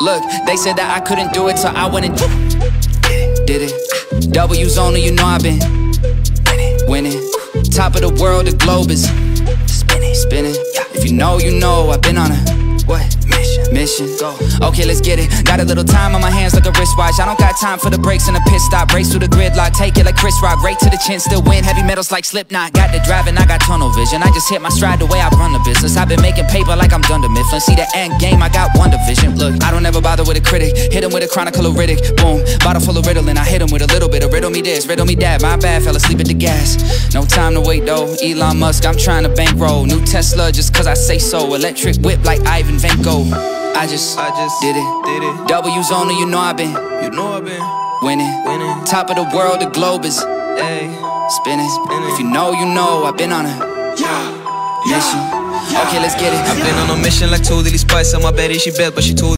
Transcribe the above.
Look, they said that I couldn't do it, so I went and did it. W's only, you know I've been winning. Top of the world, the globe is spinning, spinning. If you know, you know, I've been on a what mission? Mission. Go. Okay, let's get it. Got a little time on my hands like a wristwatch. I don't got time for the breaks and the pit stop. Race through the gridlock, take it like Chris Rock. Right to the chin, still win. Heavy metals like Slipknot. Got the driving, I got tunnel vision. I just hit my stride the way I run the business. I've been making paper like I'm Dunder Mifflin. See the end game, I got one division. Look, I bother with a critic. Hit him with a chronicle of Riddick. Boom, bottle full of Ritalin. I hit him with a little bit of riddle me this, riddle me that. My bad, fell asleep at the gas. No time to wait though. Elon Musk, I'm trying to bankroll. New Tesla just cause I say so. Electric whip like Ivan Van Gogh. I just, I just did it. did it. W's only, you know I've been You know I've been winning. winning. Top of the world, the globe is Hey, spinning. Spinning. If you know, you know, I've been on a mission. Okay, let's get it. I've been on a mission like Totally Spies. On my bed, she bad, but she told.